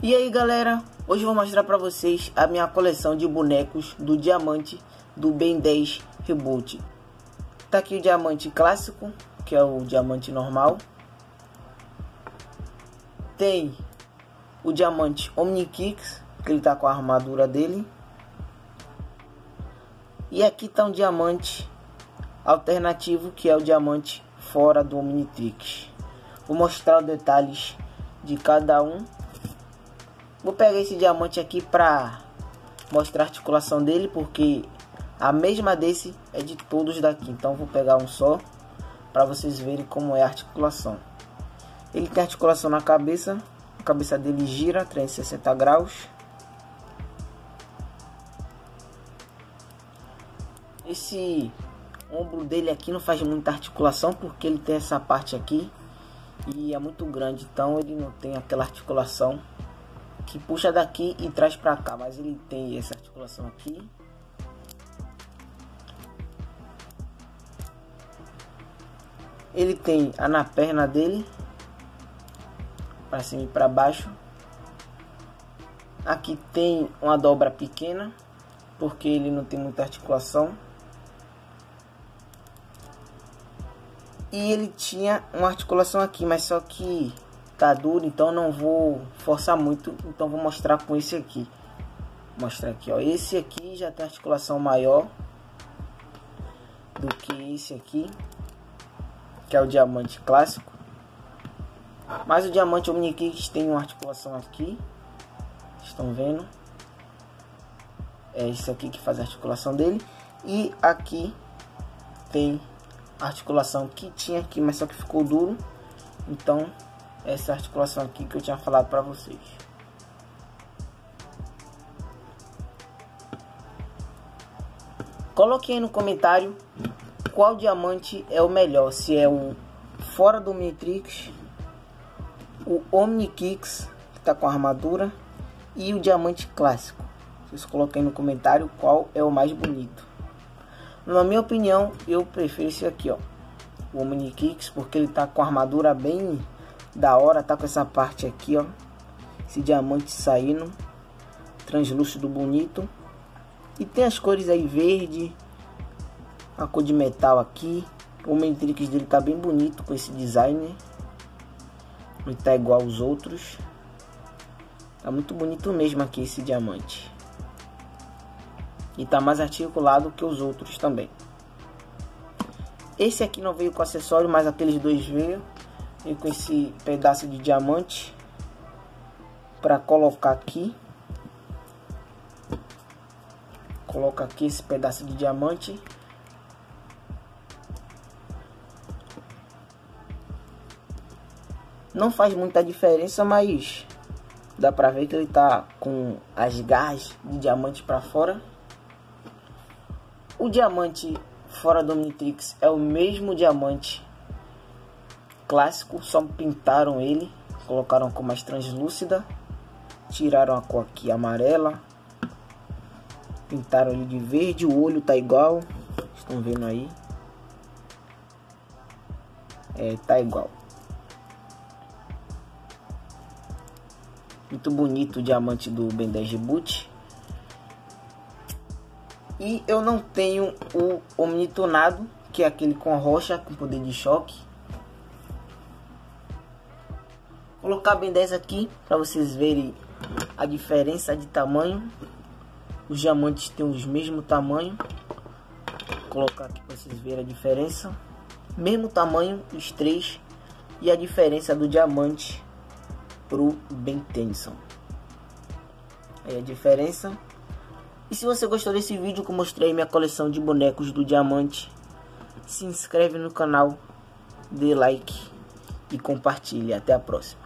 E aí galera, hoje vou mostrar pra vocês a minha coleção de bonecos do diamante do Ben 10 Reboot. Tá aqui o diamante clássico, que é o diamante normal. Tem o diamante Omnikix, que ele tá com a armadura dele. E aqui tá um diamante alternativo, que é o diamante fora do Omnitrix. Vou mostrar os detalhes de cada um Vou pegar esse diamante aqui pra mostrar a articulação dele, porque a mesma desse é de todos daqui. Então vou pegar um só para vocês verem como é a articulação. Ele tem articulação na cabeça, a cabeça dele gira 360 graus. Esse ombro dele aqui não faz muita articulação porque ele tem essa parte aqui e é muito grande, então ele não tem aquela articulação que puxa daqui e traz para cá, mas ele tem essa articulação aqui. Ele tem a na perna dele, para cima e para baixo. Aqui tem uma dobra pequena, porque ele não tem muita articulação. E ele tinha uma articulação aqui, mas só que tá duro, então não vou forçar muito, então vou mostrar com esse aqui. Vou mostrar aqui, ó, esse aqui já tem articulação maior do que esse aqui, que é o diamante clássico. Mas o diamante Omnikix tem uma articulação aqui, estão vendo? É esse aqui que faz a articulação dele. E aqui tem articulação que tinha aqui, mas só que ficou duro. Então essa articulação aqui que eu tinha falado para vocês. Coloque aí no comentário qual diamante é o melhor, se é o fora do Omnitrix, o Omnikix, que está com armadura, e o diamante clássico. Vocês coloquem no comentário qual é o mais bonito. Na minha opinião, eu prefiro esse aqui, ó, o Omnikix, porque ele está com armadura bem da hora, tá com essa parte aqui, ó. Esse diamante saindo. Translúcido bonito. E tem as cores aí verde. A cor de metal aqui. O Matrix dele tá bem bonito com esse design. Ele tá igual aos outros. Tá muito bonito mesmo aqui esse diamante. E tá mais articulado que os outros também. Esse aqui não veio com acessório, mas aqueles dois veio e com esse pedaço de diamante para colocar aqui. Coloca aqui esse pedaço de diamante. Não faz muita diferença mas dá pra ver que ele tá com as garras de diamante para fora. O diamante fora do Omnitrix é o mesmo diamante clássico, só pintaram ele, colocaram a cor mais translúcida, tiraram a cor aqui amarela, pintaram ele de verde, o olho tá igual, estão vendo aí, é, tá igual. Muito bonito o diamante do Ben 10 Reboot. E eu não tenho o Omnitonado, que é aquele com rocha com poder de choque colocar bem 10 aqui para vocês verem a diferença de tamanho. Os diamantes têm os mesmo tamanho. Vou colocar aqui para vocês verem a diferença. Mesmo tamanho os três e a diferença do diamante pro Ben Tennyson. Aí a diferença. E se você gostou desse vídeo que eu mostrei minha coleção de bonecos do diamante, se inscreve no canal, dê like e compartilhe. Até a próxima.